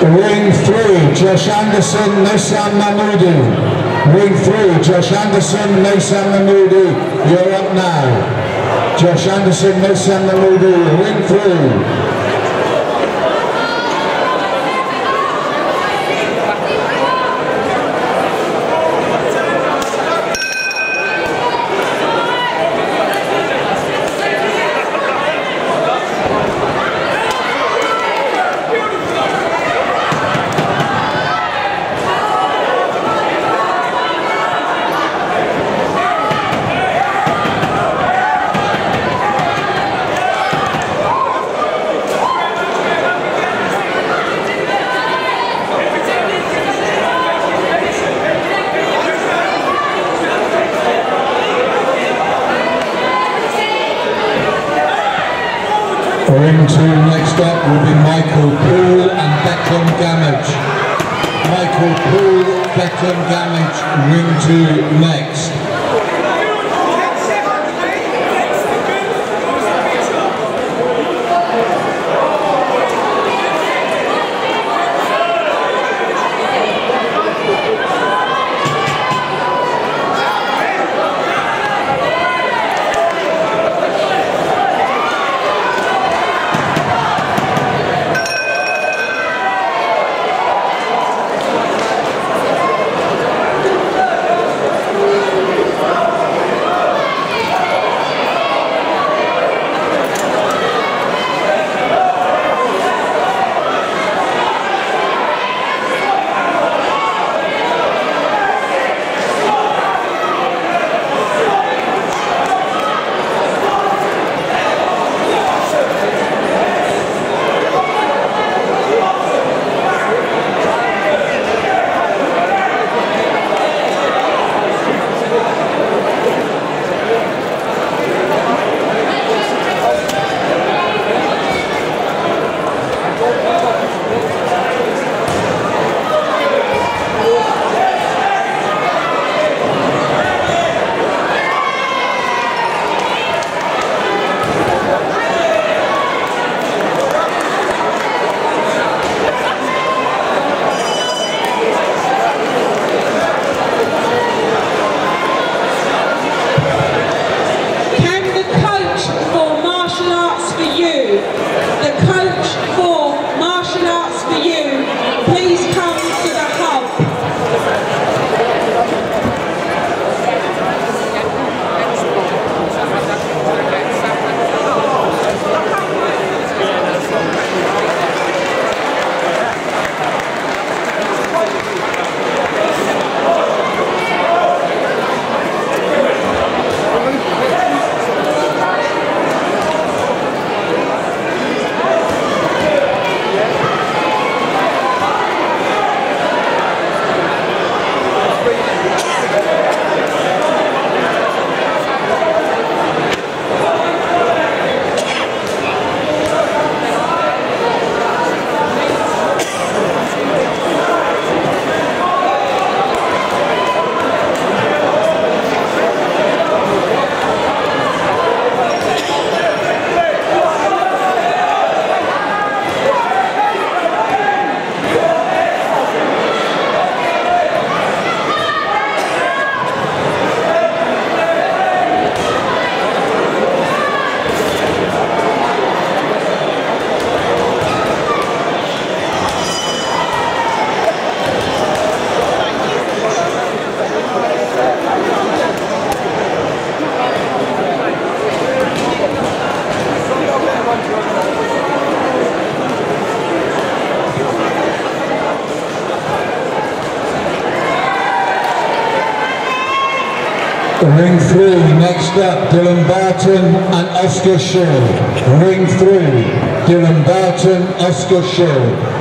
Ring three, Josh Anderson, Nissan Mahmoodi. Ring three, Josh Anderson, Nissan Mahmoodi. You're up now. Josh Anderson, Nissan Mahmoodi. Ring three. Ring two next up will be Michael Poole and Declan Gamage. Michael Poole, Declan Gamage, ring two next. Ring three, next up, Dylan Barton and Oscar Shaw. Ring three, Dylan Barton, Oscar Shaw.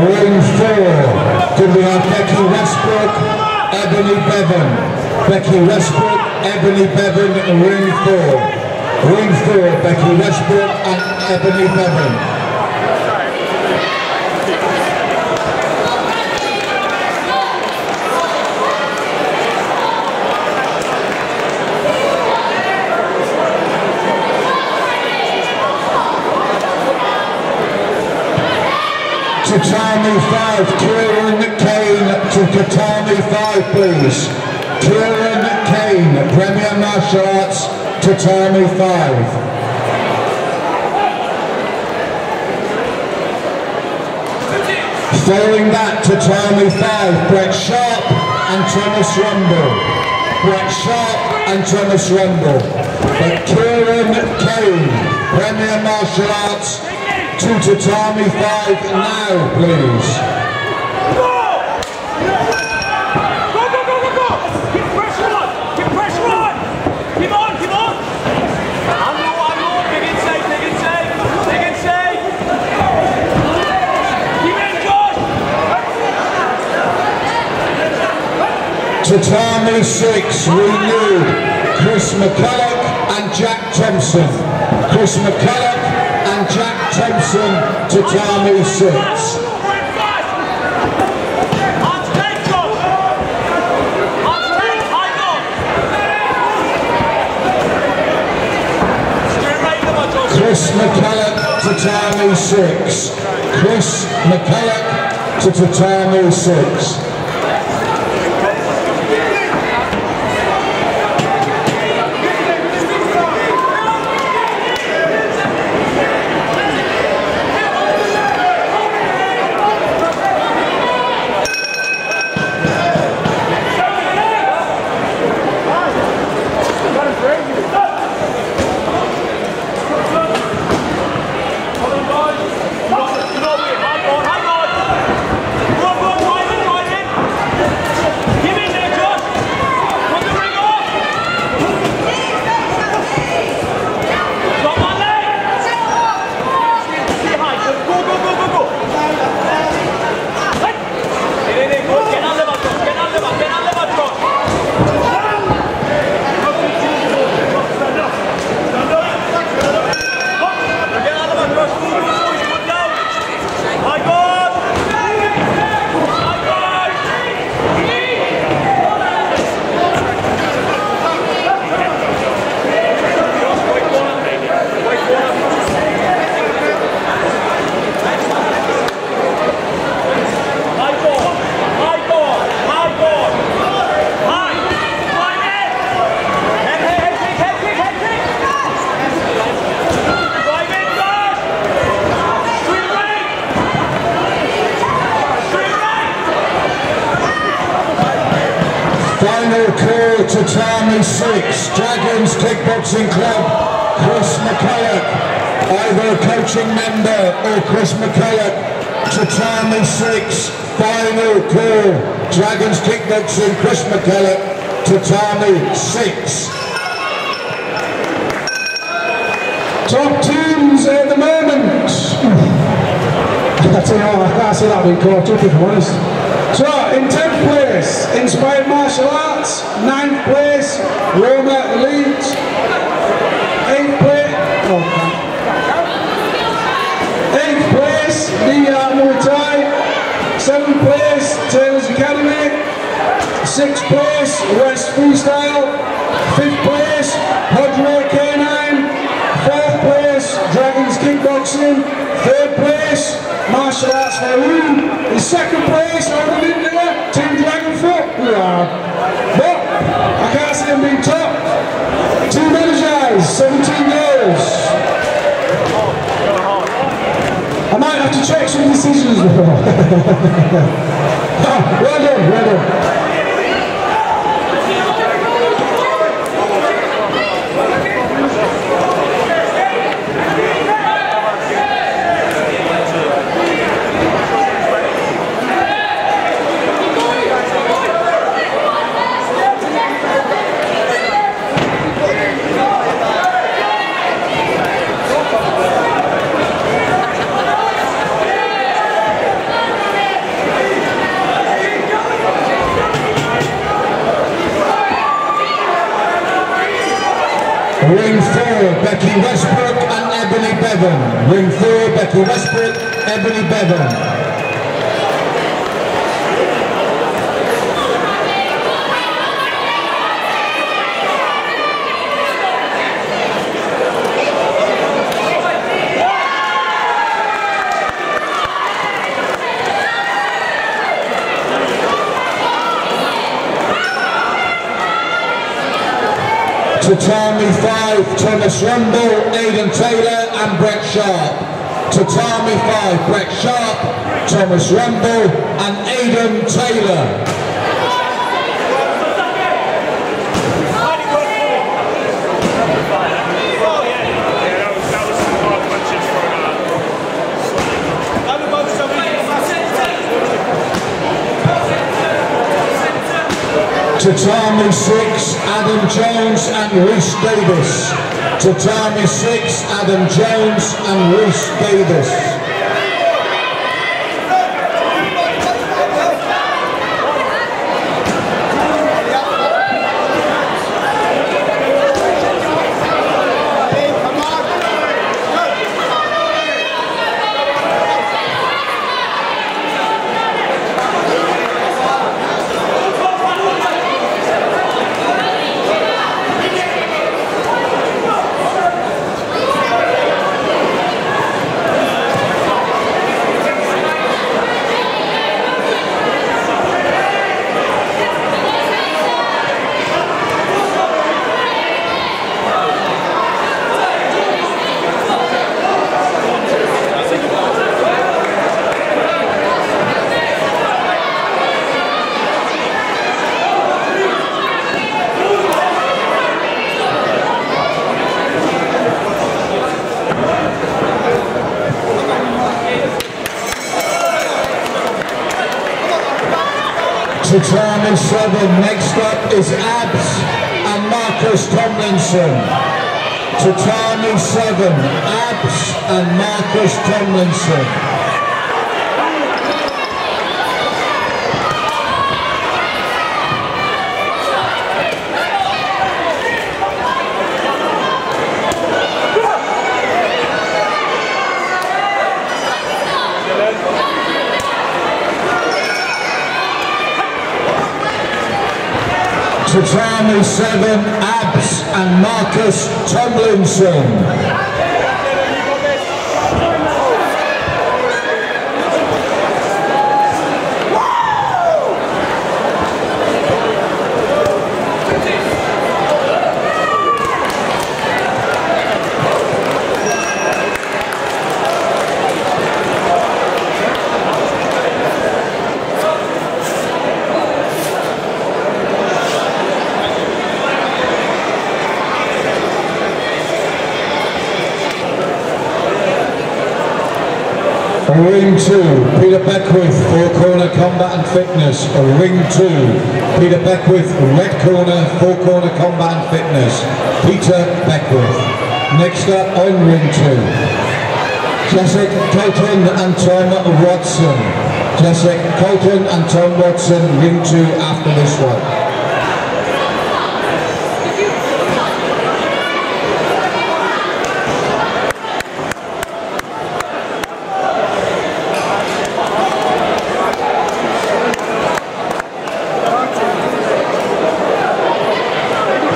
Ring four could be our Becky Westbrook, Ebony Bevan. Becky Westbrook, Ebony Bevan, ring four. Ring four, Becky Westbrook and Ebony Bevan. Tatami 5, Kieran Kane to Tatami 5 please. Kieran Kane, Premier Martial Arts, Tatami 5. Following that, Tatami 5, Brett Sharp and Thomas Rumble. Brett Sharp and Thomas Rumble. But Kieran Kane, Premier Martial Arts, to Tatami 5 now, please. Tatami 6, renewed. Chris McCulloch and Jack Thompson. Chris McCulloch and Jack Thompson to Tatami 6. Chris McCulloch to Tatami 6. Chris McCulloch to Tatami 6. Final call to Tatami 6, Dragons Kickboxing Club, Chris McCulloch, either a coaching member or Chris McCulloch, to Tatami 6, final call, Dragons Kickboxing, Chris McCulloch, to Tatami 6. Top teams at the moment. I tell you what, I can't see that being caught up if I'm honest. So, in 10th place, Inspired Martial Arts. 9th place, Roma Elite. 8th place, oh, 8th place, DR Muay Thai. 7th place, Taylor's Academy. 6th place, West Freestyle. 5th place, Hodgway K9. 4th place, Dragons Kickboxing. 3rd place, Martial Arts Faroon. In second place, over in there, Team Dragonfoot. We are. But I can't see them being top. Team Energize, 17 goals. Some decisions well done, well done. Ebony Bevan. Tatami 5, Thomas Rumble, Aidan Taylor and Brett Sharp. Tatami 5, Brett Sharp, Thomas Rumble and Aidan Taylor. Tatami 6, Adam Jones and Reese Davis. To Tatami 6, Adam Jones and Reese Davis. Tatami 7. Next up is Abs and Marcus Tomlinson. Tatami 7. Abs and Marcus Tomlinson. Tatami 7, Abs and Marcus Tomlinson. Ring 2, Peter Beckwith, four corner combat and fitness. Ring 2, Peter Beckwith, red corner, four corner combat and fitness. Peter Beckwith. Next up on ring 2, Jessica Colton and Tom Watson. Jessica Colton and Tom Watson, ring 2 after this one.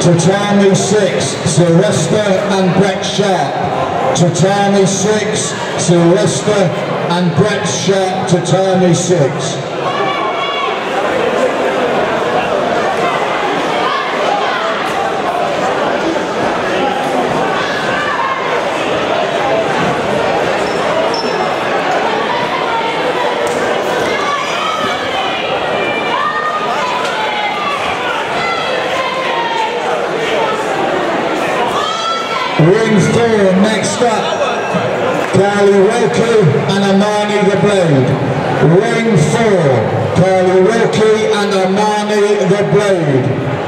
Tatami 6, Sylvester and Brett Sharp. Tatami 6, Sylvester and Brett Sharp, Tatami 6. Ring four, next up, Carly Wilkie and Amani the Blade. Ring four, Carly Wilkie and Amani the Blade.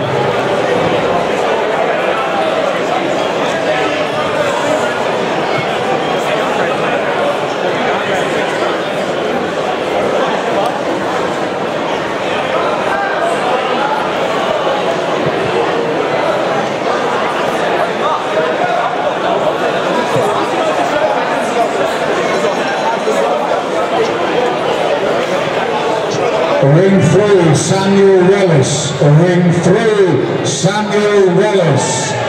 Ring through Samuel Wallace. Ring through Samuel Wallace.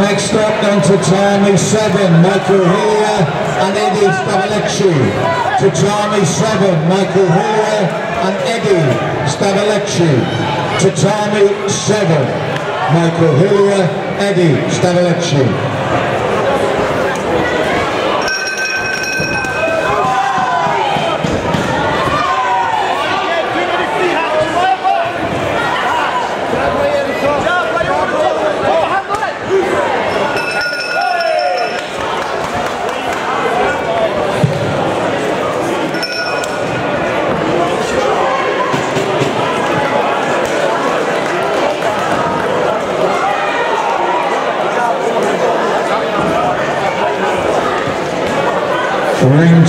Next up then to Tatami 7, Michael Hillier and Eddie Stavalecci. To Tatami 7, Michael Hillier and Eddie Stavalecci. To Tatami 7, Michael Hillier, Eddie Stavalecci.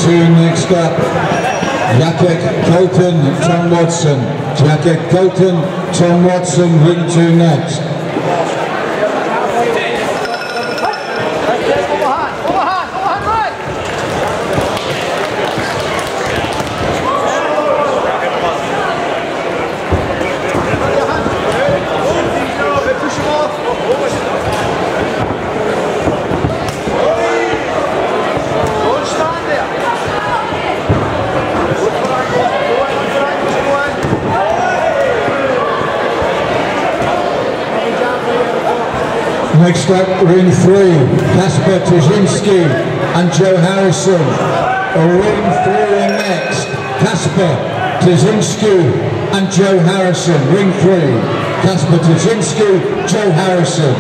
Two next up. Jessica Colton, Tom Watson. Jessica Colton, Tom Watson, ring two next. Next up, ring three, Kasper Tyczynski and Joe Harrison. Ring three next, Kasper Tyczynski and Joe Harrison. Ring three, Kasper Tyczynski, Joe Harrison.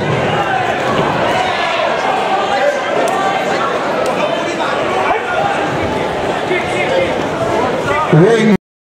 Ring